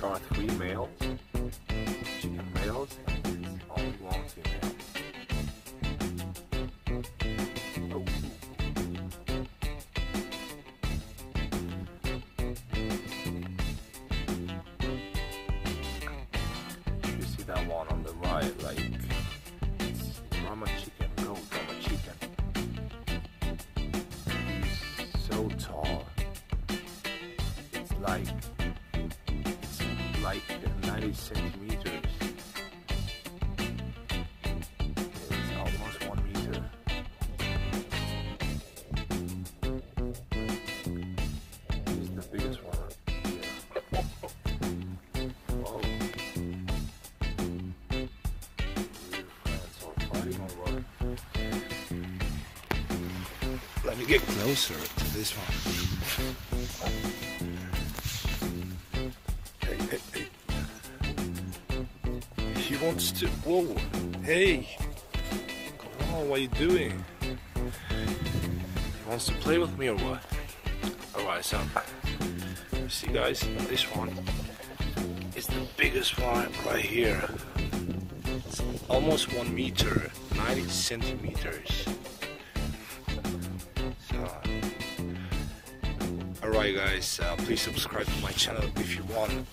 Are three males, chicken males, and only one female. You see that one on the right, like it's chicken, no Brahma chicken. He's so tall. Like 90 centimeters. It's almost one meter. He's the biggest one. Let me get closer to this one. Wants to. Whoa! Hey! Come on, what are you doing? He wants to play with me or what? Alright, so. See, guys, this one is the biggest one right here. It's almost one meter, 90 centimeters. Alright, guys, uh, please subscribe to my channel if you want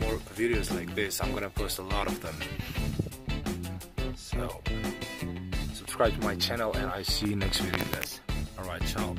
more videos like this. I'm gonna post a lot of them. So, subscribe to my channel, and I see you next video, guys. Alright, ciao.